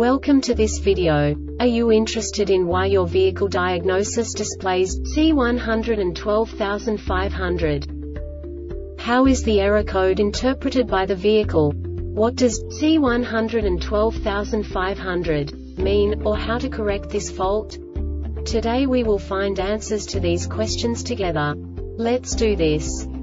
Welcome to this video. Are you interested in why your vehicle diagnosis displays C112500? How is the error code interpreted by the vehicle? What does C112500 mean, or how to correct this fault? Today we will find answers to these questions together. Let's do this.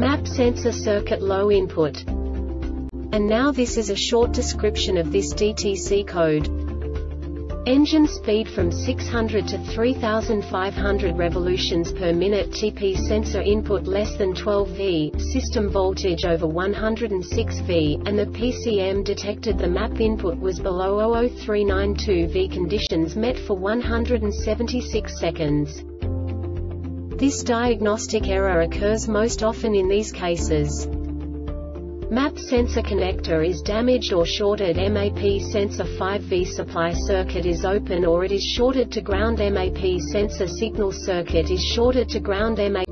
Map sensor circuit low input. And now this is a short description of this DTC code. Engine speed from 600 to 3500 revolutions per minute TP sensor input less than 12 V, system voltage over 106 V, and the PCM detected the map input was below 00392 V conditions met for 176 seconds. This diagnostic error occurs most often in these cases. MAP sensor connector is damaged or shorted. MAP sensor 5V supply circuit is open or it is shorted to ground. MAP sensor signal circuit is shorted to ground. MAP